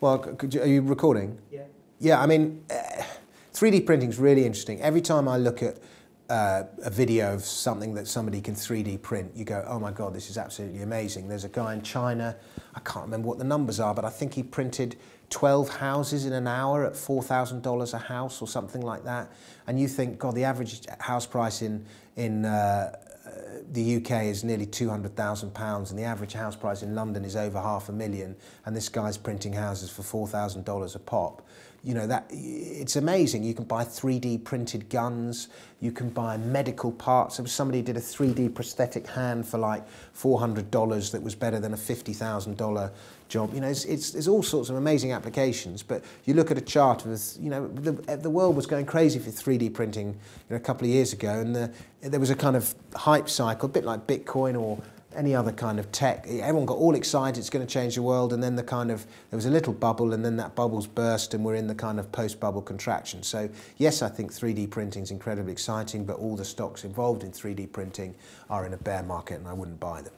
Well, could you, are you recording? Yeah. Yeah, I mean, uh, 3D printing is really interesting. Every time I look at uh, a video of something that somebody can 3D print, you go, oh my God, this is absolutely amazing. There's a guy in China, I can't remember what the numbers are, but I think he printed 12 houses in an hour at $4,000 a house or something like that. And you think, God, the average house price in, in uh, the UK is nearly £200,000 and the average house price in London is over half a million and this guy's printing houses for $4,000 a pop. You know, that it's amazing. You can buy 3D printed guns, you can buy medical parts. Somebody did a 3D prosthetic hand for like $400 that was better than a $50,000 job. You know, it's, it's, there's all sorts of amazing applications, but you look at a chart of, you know, the, the world was going crazy for 3D printing you know, a couple of years ago, and the, there was a kind of hype cycle, a bit like Bitcoin or any other kind of tech. Everyone got all excited, it's going to change the world, and then the kind of, there was a little bubble, and then that bubble's burst, and we're in the kind of post-bubble contraction. So yes, I think 3D printing is incredibly exciting, but all the stocks involved in 3D printing are in a bear market, and I wouldn't buy them.